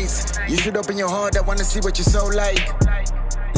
nice. You should open your heart, I wanna see what you're so like.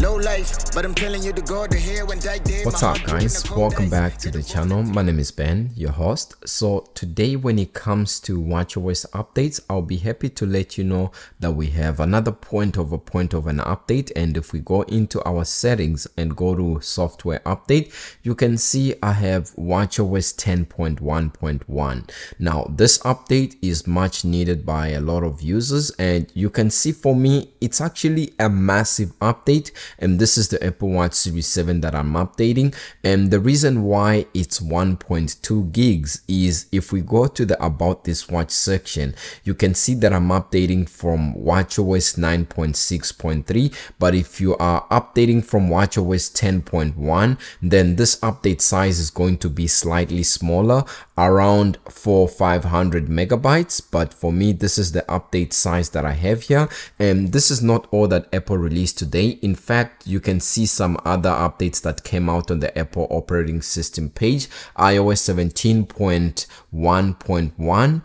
Low life, but I'm telling you to go to here when dead. What's up guys? Welcome back to the channel. My name is Ben, your host. So today when it comes to WatchOS updates, I'll be happy to let you know that we have another point of a point of an update. And if we go into our settings and go to software update, you can see I have WatchOS 10.1.1. Now this update is much needed by a lot of users and you can see for me, it's actually a massive update and this is the Apple Watch Series 7 that I'm updating and the reason why it's 1.2 gigs is if we go to the about this watch section you can see that I'm updating from watchOS 9.6.3 but if you are updating from watchOS 10.1 then this update size is going to be slightly smaller around 4 500 megabytes but for me this is the update size that I have here. And this is not all that Apple released today. In fact you can see some other updates that came out on the Apple operating system page. iOS 17.1.1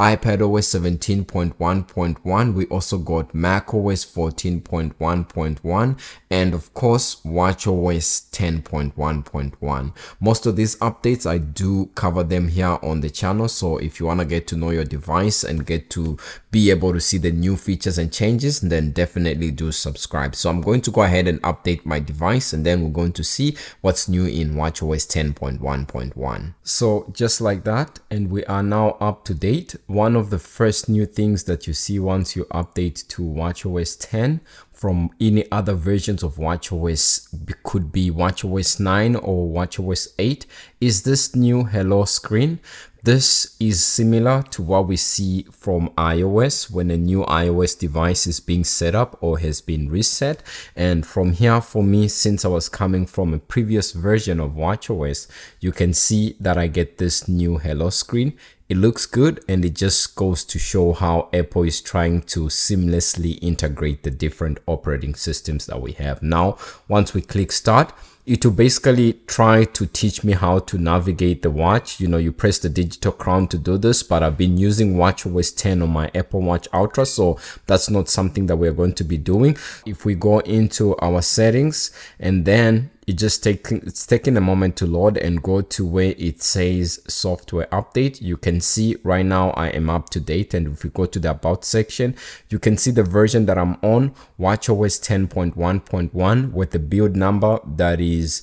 iPadOS 17.1.1, we also got macOS 14.1.1, and of course, watchOS 10.1.1. Most of these updates, I do cover them here on the channel, so if you want to get to know your device and get to be able to see the new features and changes, then definitely do subscribe. So I'm going to go ahead and update my device, and then we're going to see what's new in watchOS 10.1.1. So just like that, and we are now up to date one of the first new things that you see once you update to watchOS 10 from any other versions of watchOS could be watchOS 9 or watchOS 8 is this new hello screen this is similar to what we see from iOS when a new iOS device is being set up or has been reset. And from here, for me, since I was coming from a previous version of watchOS, you can see that I get this new hello screen. It looks good and it just goes to show how Apple is trying to seamlessly integrate the different operating systems that we have. Now, once we click start, it will basically try to teach me how to navigate the watch. You know, you press the digital crown to do this, but I've been using WatchOS 10 on my Apple Watch Ultra, so that's not something that we're going to be doing. If we go into our settings and then it just take it's taking a moment to load and go to where it says software update. You can see right now i am up to date and if we go to the about section you can see the version that i'm on watchOS 10.1.1 with the build number that is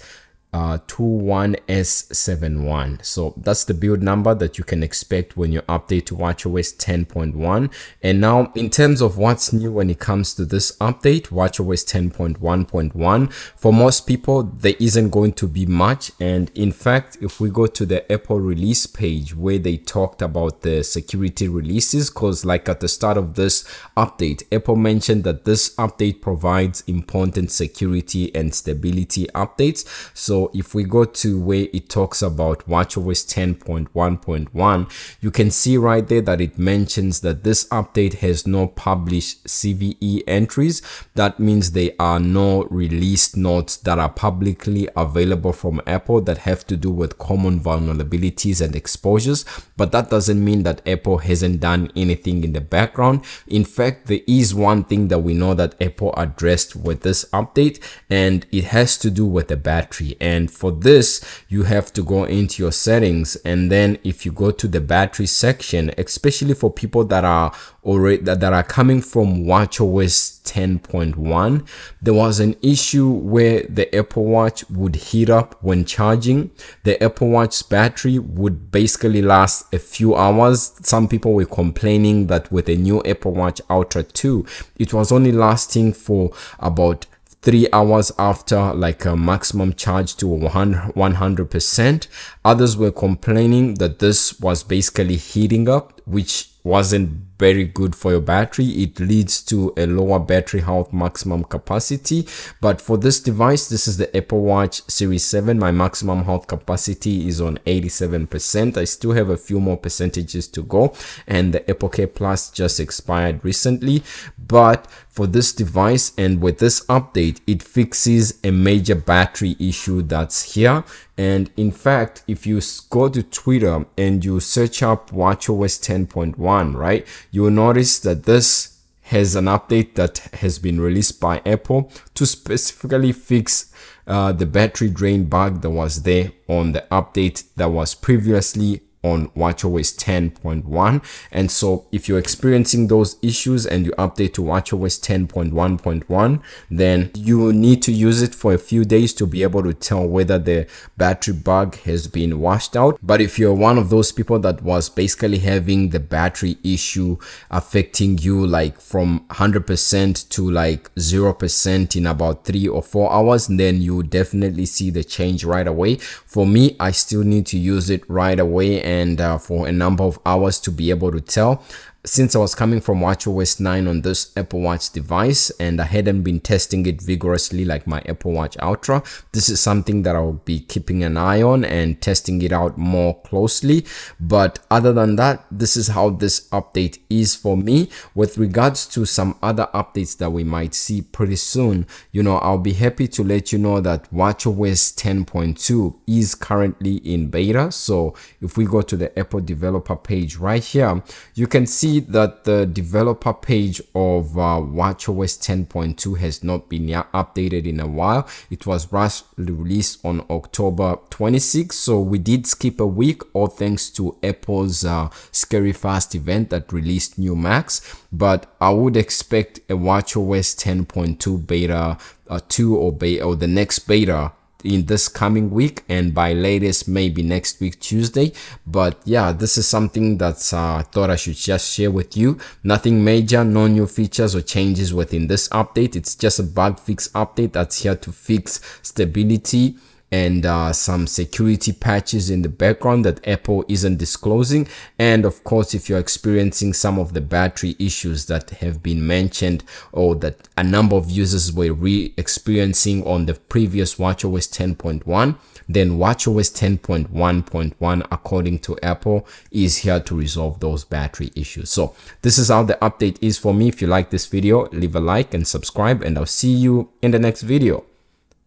uh, 21S71. So that's the build number that you can expect when you update to WatchOS 10.1. And now in terms of what's new when it comes to this update, WatchOS 10.1.1, for most people, there isn't going to be much. And in fact, if we go to the Apple release page where they talked about the security releases, because like at the start of this update, Apple mentioned that this update provides important security and stability updates. So so if we go to where it talks about watchOS 10.1.1, you can see right there that it mentions that this update has no published CVE entries. That means there are no released notes that are publicly available from Apple that have to do with common vulnerabilities and exposures. But that doesn't mean that Apple hasn't done anything in the background. In fact, there is one thing that we know that Apple addressed with this update and it has to do with the battery and for this you have to go into your settings. And then if you go to the battery section especially for people that are already that, that are coming from watchOS 10.1 there was an issue where the Apple Watch would heat up when charging. The Apple Watch battery would basically last a few hours. Some people were complaining that with a new Apple Watch Ultra 2 it was only lasting for about three hours after like a maximum charge to 100%. Others were complaining that this was basically heating up, which wasn't very good for your battery. It leads to a lower battery health maximum capacity. But for this device this is the apple watch series 7 my maximum health capacity is on 87 percent. I still have a few more percentages to go. And the apple care plus just expired recently. But for this device and with this update it fixes a major battery issue that's here. And in fact if you go to twitter and you search up watchOS 10.1 right you'll notice that this has an update that has been released by Apple to specifically fix uh, the battery drain bug that was there on the update that was previously on watchOS 10.1 and so if you're experiencing those issues and you update to watchOS 10.1.1 then you need to use it for a few days to be able to tell whether the battery bug has been washed out. But if you're one of those people that was basically having the battery issue affecting you like from 100% to like 0% in about 3 or 4 hours then you definitely see the change right away. For me I still need to use it right away and uh, for a number of hours to be able to tell since I was coming from WatchOS 9 on this Apple Watch device and I hadn't been testing it vigorously like my Apple Watch Ultra, this is something that I'll be keeping an eye on and testing it out more closely. But other than that, this is how this update is for me. With regards to some other updates that we might see pretty soon, you know, I'll be happy to let you know that WatchOS 10.2 is currently in beta. So if we go to the Apple developer page right here, you can see that the developer page of uh, WatchOS 10.2 has not been updated in a while. It was rushed released on October 26, so we did skip a week, all thanks to Apple's uh, Scary Fast event that released new Macs. But I would expect a WatchOS 10.2 beta uh, 2 or, or the next beta in this coming week and by latest maybe next week Tuesday. But yeah this is something that uh, I thought I should just share with you. Nothing major no new features or changes within this update. It's just a bug fix update that's here to fix stability and uh, some security patches in the background that Apple isn't disclosing. And of course, if you're experiencing some of the battery issues that have been mentioned or that a number of users were re-experiencing on the previous WatchOS 10.1, then WatchOS 10.1.1, according to Apple, is here to resolve those battery issues. So this is how the update is for me. If you like this video, leave a like and subscribe and I'll see you in the next video.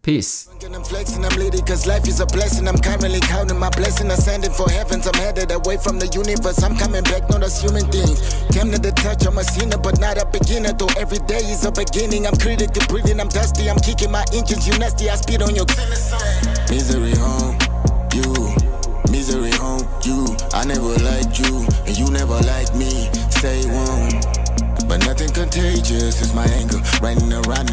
Peace. I'm flexing, I'm litty cause life is a blessing. I'm currently counting my blessing, ascending for heavens. I'm headed away from the universe. I'm coming back, not assuming things. Came to the touch, I'm a sinner, but not a beginner. Though every day is a beginning. I'm critically breathing, I'm dusty, I'm kicking my engines. You nasty, I speed on your misery home, you. Misery home, you. I never liked you, and you never liked me. Stay warm. But nothing contagious is my anger. Running around